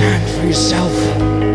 time for yourself.